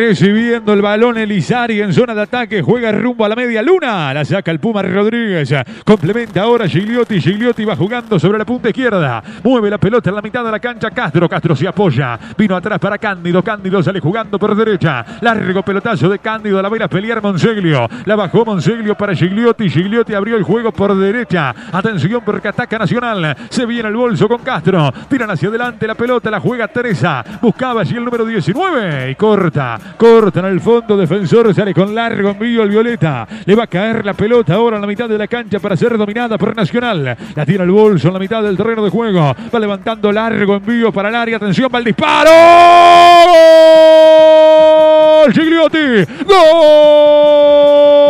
Recibiendo el balón Elizari en zona de ataque, juega rumbo a la media luna. La saca el Puma Rodríguez. Complementa ahora Gigliotti. Gigliotti va jugando sobre la punta izquierda. Mueve la pelota en la mitad de la cancha. Castro. Castro se apoya. Vino atrás para Cándido. Cándido sale jugando por derecha. Largo pelotazo de Cándido. La va a pelear Monseglio. La bajó Monseglio para Gigliotti. Gigliotti abrió el juego por derecha. Atención porque ataca Nacional. Se viene el bolso con Castro. Tiran hacia adelante la pelota. La juega Teresa. Buscaba allí el número 19 y corta. Corta en el fondo, defensor sale con largo envío el Violeta. Le va a caer la pelota ahora en la mitad de la cancha para ser dominada por Nacional. La tira el bolso en la mitad del terreno de juego. Va levantando largo envío para el área. Atención, va el disparo. ¡Gol! Gigliotti. ¡Gol!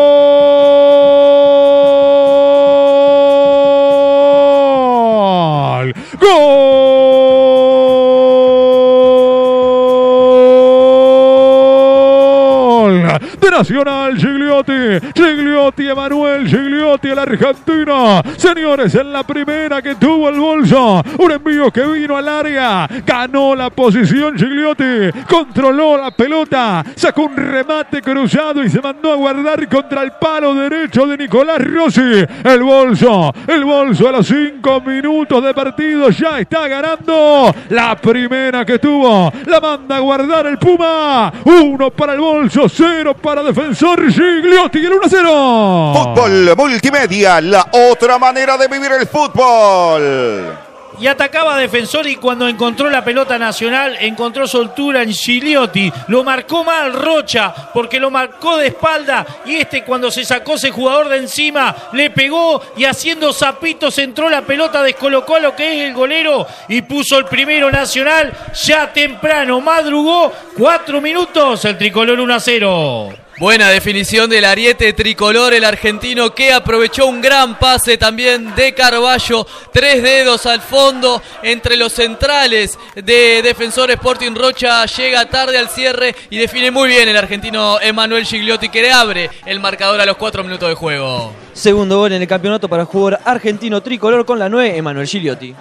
De Nacional, Gigliotti. Gigliotti, Emanuel Gigliotti, el argentino. Señores, en la primera que tuvo el bolso. Un envío que vino al área. Ganó la posición Gigliotti. Controló la pelota. Sacó un remate cruzado y se mandó a guardar contra el palo derecho de Nicolás Rossi. El bolso. El bolso a los cinco minutos de partido. Ya está ganando. La primera que tuvo. La manda a guardar el Puma. Uno para el bolso. Cero para defensor Gigliotti. El 1-0. Fútbol multimedia, la otra manera de vivir el fútbol. Y atacaba a Defensor y cuando encontró la pelota nacional encontró soltura en Gigliotti. Lo marcó mal Rocha porque lo marcó de espalda y este cuando se sacó ese jugador de encima le pegó y haciendo zapitos entró la pelota, descolocó a lo que es el golero y puso el primero nacional ya temprano. Madrugó cuatro minutos el tricolor 1 a 0. Buena definición del ariete tricolor, el argentino que aprovechó un gran pase también de Carballo. Tres dedos al fondo entre los centrales de Defensor Sporting Rocha. Llega tarde al cierre y define muy bien el argentino Emanuel Gigliotti que le abre el marcador a los cuatro minutos de juego. Segundo gol en el campeonato para jugador argentino tricolor con la 9, Emanuel Gigliotti.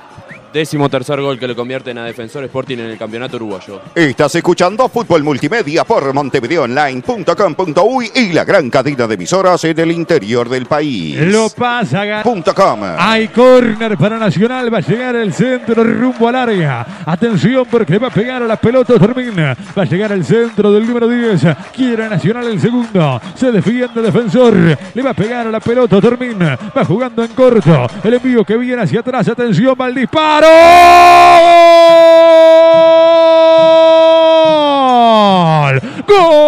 Décimo tercer gol que le convierten a Defensor Sporting en el campeonato uruguayo. Estás escuchando Fútbol Multimedia por montevideoonline.com.uy y la gran cadena de emisoras en el interior del país. Lo pasa com. Hay córner para Nacional, va a llegar el centro rumbo al área. Atención porque va a pegar a la pelota termina. Va a llegar el centro del número 10. Quiere Nacional el segundo. Se defiende el defensor. Le va a pegar a la pelota termina. Va jugando en corto. El envío que viene hacia atrás. Atención, va el disparo. ¡Gol! ¡Gol!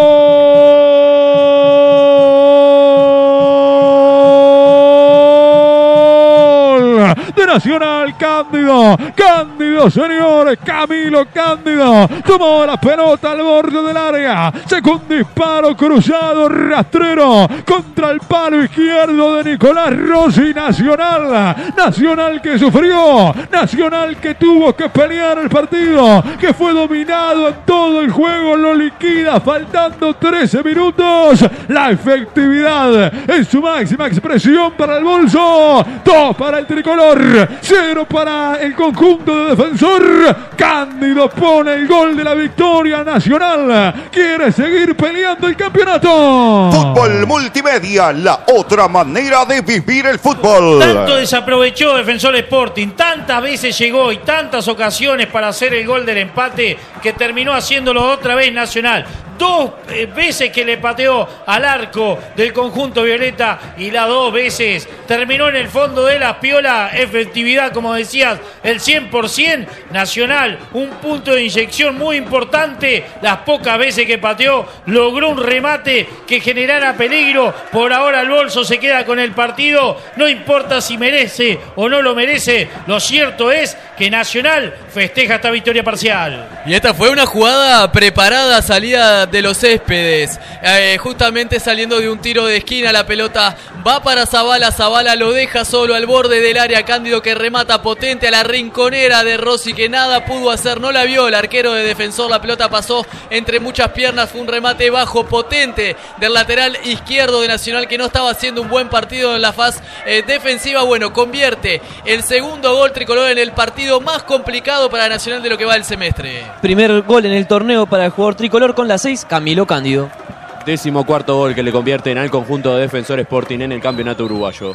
De Nacional Cándido. Cándido, señores. Camilo Cándido. Tomó la pelota al borde del área. Un disparo cruzado rastrero contra el palo izquierdo de Nicolás Rossi. Nacional. Nacional que sufrió. Nacional que tuvo que pelear el partido. Que fue dominado en todo el juego. Lo liquida faltando 13 minutos. La efectividad en su máxima expresión para el bolso. Dos para el tricolor. Cero para el conjunto de defensor. Cándido pone el gol de la victoria nacional. Quiere seguir peleando el campeonato. Fútbol Multimedia, la otra manera de vivir el fútbol. Tanto desaprovechó Defensor Sporting, tantas veces llegó y tantas ocasiones para hacer el gol del empate que terminó haciéndolo otra vez Nacional. Dos eh, veces que le pateó al arco del conjunto Violeta y las dos veces terminó en el fondo de la piola. Efectividad, como decías, el 100%. Nacional, un punto de inyección muy importante. Las pocas veces que pateó, logró un remate que generara peligro. Por ahora el bolso se queda con el partido. No importa si merece o no lo merece. Lo cierto es que Nacional festeja esta victoria parcial. Y esta fue una jugada preparada, salida de los céspedes. Eh, justamente saliendo de un tiro de esquina, la pelota va para Zabala. Zabala lo deja solo al borde del área. Cándido que remata potente a la rinconera de Rossi, que nada pudo hacer. No la vio el arquero de defensor. La pelota pasó entre muchas piernas. Fue un remate bajo, potente del lateral izquierdo de Nacional, que no estaba haciendo un buen partido en la faz eh, defensiva. Bueno, convierte el segundo gol tricolor en el partido más complicado para Nacional de lo que va el semestre. Primer gol en el torneo para el jugador tricolor con la 6 6, Camilo Cándido. Décimo cuarto gol que le convierten al conjunto de Defensor Sporting en el campeonato uruguayo.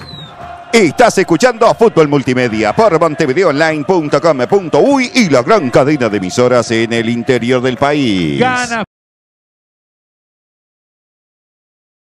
Estás escuchando Fútbol Multimedia por montevideoonline.com.uy y la gran cadena de emisoras en el interior del país. Gana